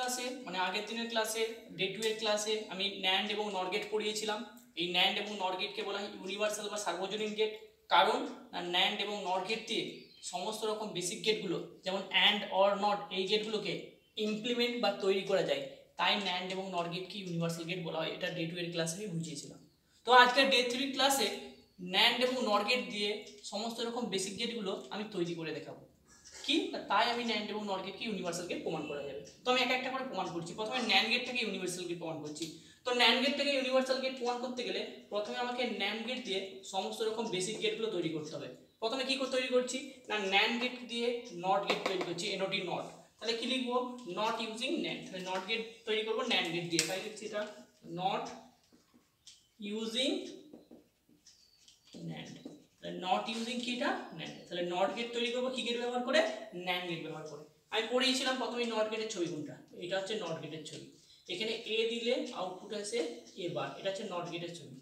ক্লাসে মানে আগের দিনের ক্লাসে ডে টু এর ক্লাসে আমি ন্যান্ড এবং নর গেট পড়িয়েছিলাম। এই ন্যান্ড এবং নর গেটকে বলা হয় ইউনিভার্সাল বা সার্বজনীন গেট কারণ ন্যান্ড এবং নর গেট দিয়ে সমস্ত রকম বেসিক গেটগুলো যেমন অ্যান্ড অর নট এই গেটগুলোকে ইমপ্লিমেন্ট বা তৈরি করা যায়। তাই ন্যান্ড এবং নর গেটকে ইউনিভার্সাল গেট বলা হয়। এটা ডে টু এর ক্লাসে আমি বুঝিয়েছিলাম। তো আজকের ডে থ্রি ক্লাসে ন্যান্ড এবং নর গেট দিয়ে সমস্ত রকম বেসিক গেটগুলো আমি তৈরি করে দেখাবো। কি? তাই আমি ন্যান্ড এবং নর গেটকে ইউনিভার্সাল গেট প্রমাণ করা যাবে। তো আমি এক একটা করে প্রমাণ করছি। প্রথমে ন্যান্ড গেটটাকে ইউনিভার্সাল গেট প্রমাণ করছি। তো ন্যান্ড গেটটাকে ইউনিভার্সাল গেট প্রমাণ করতে গেলে প্রথমে আমাকে ন্যান্ড গেট দিয়ে সমস্ত রকম বেসিক গেটগুলো তৈরি করতে হবে। প্রথমে কি করে তৈরি করছি? না ন্যান্ড গেট দিয়ে নট গেট তৈরি করছি এনওটি নট তাহলে কি লিখব? নট ইউজিং ন্যান্ড তাহলে নট গেট তৈরি করব ন্যান্ড গেট দিয়ে। তাই লিখছি এটা NOT using NAND NOT using কি এটা ন্যান্ড তাহলে নট গেট তৈরি করব কি গেট ব্যবহার করে ন্যান্ড গেট ব্যবহার করে। আমি পড়িয়েছিলাম প্রথমে নট গেটের ছবি কোনটা? এটা হচ্ছে নট গেটের ছবি। এখানে এ দিলে আউটপুট আসে এ বার এটা হচ্ছে নট গেটের ছবি।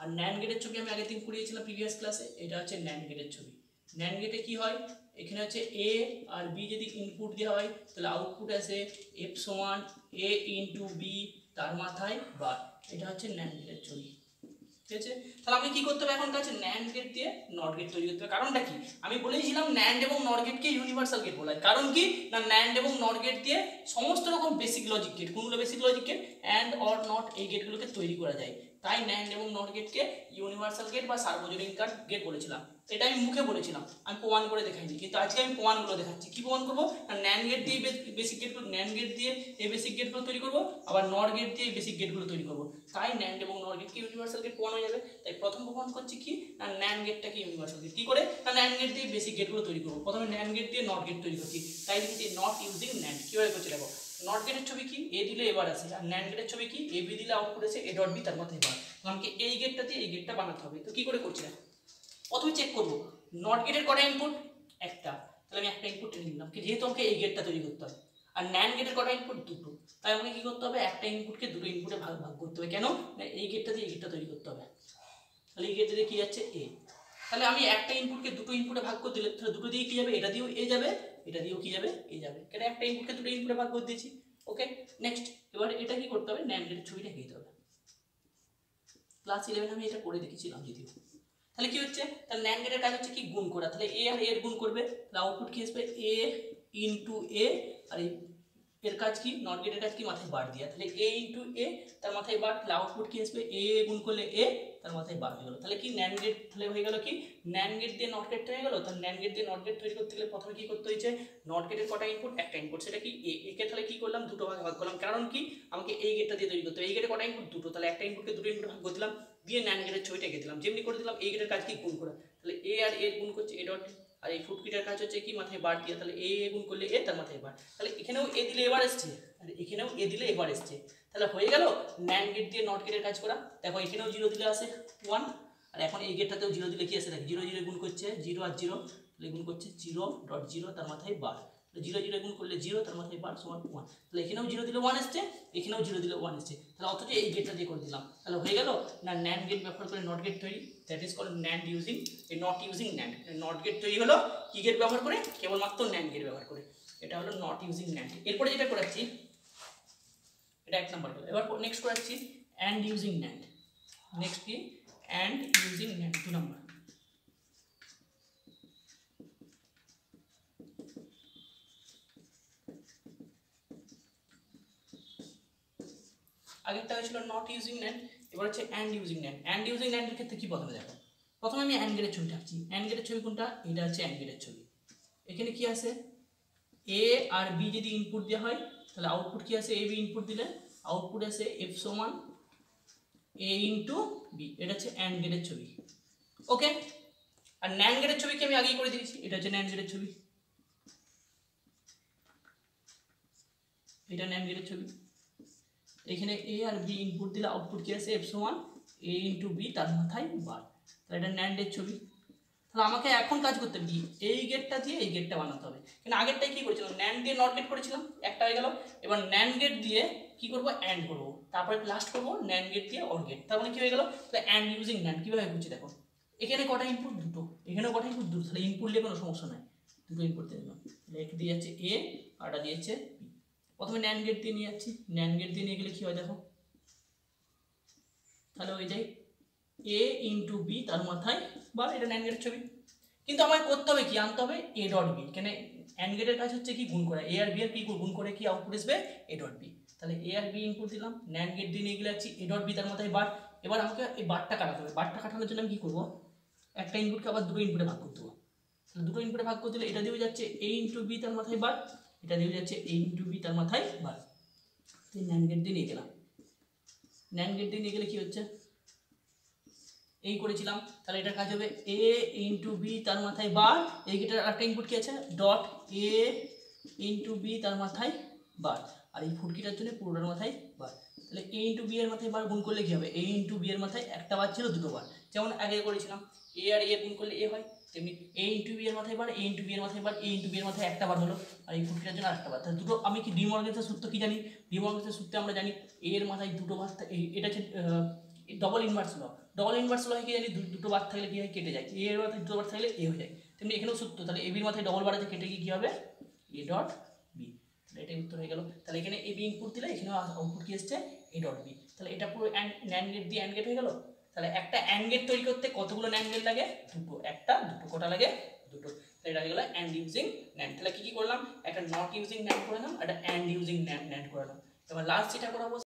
আর ন্যান্ড গেটের ছবি আমি আগের দিন পড়িয়েছিলাম প্রিভিয়াস ক্লাসে এটা হচ্ছে ন্যান্ড গেটের ছবি। ন্যান্ড গেটে কি হয়? এখানে হচ্ছে এ আর বি যদি ইনপুট দেওয়া হয়, তাহলে আউটপুট আসে এফ সমান এ ইন্টু বি তার মাথায় বার এটা হচ্ছে ন্যান্ড গেটের ছবি। ঠিক আছে? তাহলে আমি কি করতে হবে এখন কাছে ন্যান্ড গেট দিয়ে নট গেট তৈরি করতে হবে। কারণটা কি? আমি বলেছিলাম ন্যান্ড এবং নট গেটকে ইউনিভার্সাল গেট বলা হয় কারণ কি? না ন্যান্ড এবং নট গেট দিয়ে সমস্ত রকম বেসিক লজিক গেট কোনগুলো basic logic gate AND OR NOT এই গেটগুলোকে তৈরি করা যায়। তাই ন্যান্ড এবং নট গেটকে ইউনিভার্সাল গেট বা সার্বজনীন গেট বলেছিলাম। এটা আমি মুখে বলেছিলাম, আমি প্রমাণ করে দেখাইনি। কিন্তু আজকে আমি প্রমাণগুলো দেখাচ্ছি। কী প্রমাণ করব? না ন্যান্ড গেট দিয়ে বেসিক গেটগুলো ন্যান্ড গেট দিয়ে এই বেসিক গেটগুলো তৈরি করব, আবার নট গেট দিয়ে বেসিক গেটগুলো তৈরি করব। তাই ন্যান্ড এবং নট গেটকে ইউনিভার্সাল গেট প্রমাণ হয়ে যাবে। তাই প্রথম প্রমাণ করছি কি? না ন্যান্ড গেটটাকে ইউনিভার্সাল গেট কী করে? না ন্যান্ড গেট দিয়ে বেসিক গেটগুলো তৈরি করব। প্রথমে ন্যান্ড গেট দিয়ে নট গেট তৈরি করছি। তাই লিখছি নট ইউজিং ন্যান্ড কীভাবে করছি দেখো? নট গেটের ছবি কি? এ দিলে এবার আসে আর ন্যান্ড গেটের ছবি কি? এ বি দিলে আউটপুট আছে এ ডট বি তার মধ্যে এবার। আমাকে এই গেটটা দিয়ে এই গেটটা বানাতে হবে। তো কি করে করছি প্রথমে চেক করব। নট গেটের কটা ইনপুট একটা। তাহলে আমি একটা ইনপুট নিলাম যেহেতু আমাকে এই গেটটা তৈরি করতে হবে আর ন্যান্ড গেটের কটা ইনপুট দুটো। তাই আমাকে কি করতে হবে? একটা ইনপুটকে দুটো ইনপুটে ভাগ ভাগ করতে হবে। কেন? না, এই গেটটা দিয়ে এই গেটটা তৈরি করতে হবে। তাহলে এই গেটটা দিয়ে কি যাচ্ছে? এ তাহলে আমি একটা ইনপুটকে দুটো ইনপুটে ভাগ করে দিলে, তাহলে দুটো দিয়ে কি যাবে? এটা দিয়েও এ যাবে। এটা দিয়েও কি যাবে? এ যাবে। কেন? একটা ইনপুটকে দুটো ইনপুটে ভাগ করে দিয়েছি। ওকে নেক্সট এবার এটা কি করতে হবে? ন্যান্ড গেটের ছবিটা দিতে হবে। ক্লাস ইলেভেন আমি এটা করে দেখেছিলাম যদিও। তাহলে কি হচ্ছে? তাহলে ন্যান্ড গেটের কাজ হচ্ছে কি? গুণ করা। তাহলে এ আর এর গুণ করবে। তাহলে আউটপুট কি আসবে? এ ইন্টু এ আর এই এর কাজ কি? নট গেটের কাজ কি? মাথায় বার দিয়া। তাহলে এ ইন্টু এ তার মাথায় বার তাহলে আউটপুট কি আসবে? এ গুণ করলে এ তার মাথায় বার হয়ে গেল। তাহলে কি? ন্যান্ড গেট তাহলে হয়ে গেল কি? ন্যান্ড গেট দিয়ে নট গেট হয়ে গেলো? তাহলে ন্যান্ড গেট দিয়ে নট গেট তৈরি করতে গেলে প্রথমে কি করতে হয়েছে? নট গেটের কটা ইনপুট একটা ইনপুট সেটা কি? এ একে তাহলে কি করলাম? দুটো ভাগ ভাগ করলাম। কারণ কি? আমাকে এই গেটটা দিয়ে তৈরি করতে এই গেটে কটা ইনপুট দুটো। তাহলে একটা ইনপুটকে দুটো ইনপুট ভাগ করে দিলাম। দিয়ে ন্যান্ড গেটের ছবিটা দিলাম। যেমনি করে দিলাম এই গেটের কাজ কি? গুণ করা। তাহলে এ আর এ গুণ করছে। এ ডট আর এই ফুটকিটার কাজ হচ্ছে কি? মাথায় বার দিয়ে তাহলে এ গুণ করলে এ, তার মাথায় বার। তাহলে এখানেও এ দিলে এবার এসছে। আর এখানেও এ দিলে এবার এসছে। তাহলে হয়ে গেল ন্যান গেট দিয়ে নট গেটের কাজ করা। দেখো এখানেও জিরো দিলে আসে ওয়ান আর এখন এই গেটটাতেও জিরো দিলে কি আসে? দেখ জিরো জিরো গুণ করছে জিরো আর জিরো তাহলে গুণ করছে জিরো ডট জিরো তার মাথায় বার। জিরো জিরো গুণ করলে জিরো, তার মাথায় বার সমান ওয়ান তাহলে এখানেও জিরো দিলে ওয়ান এসছে, এখানেও জিরো দিলে ওয়ান এসছে। তাহলে অথচ এই গেটটা দিয়ে করে দিলাম। তাহলে হয়ে গেল না ন্যান্ড গেট ব্যবহার করে নট গেট তৈরি? That is call NAND using a NOT using NAND NOT gate তৈরি হলো কি গেট ব্যবহার করে? কেবলমাত্র ন্যান্ড গেট ব্যবহার করে। এটা হলো নট ইউজিং ন্যান্ড এরপরে যেটা করাচ্ছি, এটা এক নম্বর গেল। এবার নেক্সট করাচ্ছি অ্যান্ড ইউজিং ন্যান্ড নেক্সট কি? অ্যান্ড ইউজিং ন্যান্ড দু নাম্বার। আগেরটা হয়েছিল নট ইউজিং ন্যান্ড এবার হচ্ছে AND using NAND AND using ন্যান্ডের ক্ষেত্রে কী প্রথমে দেখো। প্রথমে আমি অ্যান্ড গেটের ছবিটা আঁকছি। অ্যান্ড গেটের ছবি কোনটা? এটা হচ্ছে অ্যান্ড গেটের ছবি। এখানে কি আছে? এ আর বি যদি ইনপুট দেওয়া হয়, তাহলে আউটপুট কি আছে? এ বি ইনপুট দিলে আউটপুট আছে এফ সমান এ ইন্টু বি এটা হচ্ছে অ্যান্ড গেটের ছবি। ওকে আর ন্যান্ড গেটের ছবি কি আমি আগেই করে দিয়েছি। এটা হচ্ছে ন্যান্ড গেটের ছবি। এটা ন্যান্ড গেটের ছবি। এখানে এ আর বি ইনপুট দিলে আউটপুট কি আছে? এফ সমান এ ইন্টু বি তার মাথায় বার তাহলে এটা ন্যান্ডের ছবি। তাহলে আমাকে এখন কাজ করতে হবে এই গেটটা দিয়ে এই গেটটা বানাতে হবে। কিন্তু আগেরটাই কি করেছিলাম ন্যান্ড দিয়ে নট গেট করেছিলাম, একটা হয়ে গেল। এবার ন্যান্ড গেট দিয়ে কি করব? অ্যান্ড করব। তারপরে লাস্ট করব ন্যান্ড গেট দিয়ে অর গেট তার মানে কি হয়ে গেল? তাহলে অ্যান্ড ইউজিং ন্যান্ড কীভাবে করছি দেখো? এখানে কটা ইনপুট দুটো। এখানেও কটা ইনপুট দুটো। তাহলে ইনপুট নিয়ে কোনো সমস্যা নাই। দুটো ইনপুট দিয়ে দিলাম। এক দিয়ে যাচ্ছে এ আরটা দিয়েছে প্রথমে ন্যান গেট দিয়ে নিয়ে যাচ্ছি। ন্যান গেট দিয়ে নিয়ে গেলে কী হয় দেখো? তাহলে হয়ে যায় এ ইন্টু বি তার মাথায় বা এটা ন্যান গেটের ছবি। কিন্তু আমায় করতে হবে কি? আনতে হবে এ ডট বি কেন অ্যান্ড গেটের কাজ হচ্ছে কি? গুণ করা। এ আর বি আর কি গুণ? করে কি আউটপুট আসবে? এ ডট বি তাহলে এ আর বি ইনপুট দিলাম। ন্যান গেট দিয়ে নিয়ে গেলে যাচ্ছি। এ ডট বি তার মাথায় বার। এবার আমাকে এই বারটা কাটাতে হবে। বারটা কাটানোর জন্য আমি কী করব? একটা ইনপুটকে আবার দুটো ইনপুটে ভাগ করতে হবে। দুটো ইনপুটে ভাগ করতে হলে এটা দিয়ে যাচ্ছে এ ইন্টু বি তার মাথায় বার। এটা দিয়ে যাচ্ছে এ ইন্টু বি তার মাথায় বার তো ন্যান গেট দিয়ে নিয়ে গেলাম। ন্যান গেট দিয়ে নিয়ে গেলে কি হচ্ছে? এই করেছিলাম, তাহলে এটার কাজ হবে এ ইন্টু বি তার মাথায় বার এই গেটের আরেকটা ইনপুট কি আছে? ডট এ ইন্টু বি তার মাথায় বার আর এই ফুটকিটার জন্য পুরোটার মাথায় বার তাহলে এ ইন্টু বি এর মাথায় বার গুণ করলে কি হবে? এ ইন্টু বি এর মাথায় একটা বার ছিল, দুটো বার যেমন আগে করেছিলাম এ আর এ গুণ করলে এ হয়। তেমনি এ ইন্টু বি এর মাথায় বার এ ইন্টু বি এর মাথায় বার এ ইন্টু বি এর মাথায় একটা বার হলো, আর এই ফুটকিটার জন্য একটা বার। তাহলে দুটো, আমি কি ডিমর্গেন্সের সূত্র কি জানি? ডিমর্গেন্সের সূত্রে আমরা জানি এ এর মাথায় দুটো বার এটা হচ্ছে double inverse law double inverse law কি জানি? দুটো বার থাকলে কি হয়? কেটে যায়। এ এর মাথায় দুটো বার থাকলে এ হয়ে যায়। তেমনি এখানেও সূত্র, তাহলে এ বির মাথায় ডবল বার আছে, কেটে গিয়ে কি হবে? এ ডট বি তাহলে এটাই উত্তর হয়ে গেল। তাহলে এখানে এ বি ইনপুট দিলে, এখানেও আউটপুট কি এসছে? এ ডট বি তাহলে এটা পুরো ন্যান্ড গেট দিয়ে অ্যান্ড গেট হয়ে গেল? তাহলে একটা অ্যাঙ্গেল তৈরি করতে কতগুলো অ্যাঙ্গেল লাগে? দুটো, একটা, দুটো কোটা লাগে, দুটো। এটা হয়ে গেলো অ্যান্ড ইউজিং ন্যান্ড তাহলে কি কি করলাম? একটা নট ইউজিং ন্যান্ড করে দিলাম, একটা অ্যান্ড ইউজিং ন্যান্ড ন্যান্ড করে নিলাম এবার লাস্ট যেটা করাবো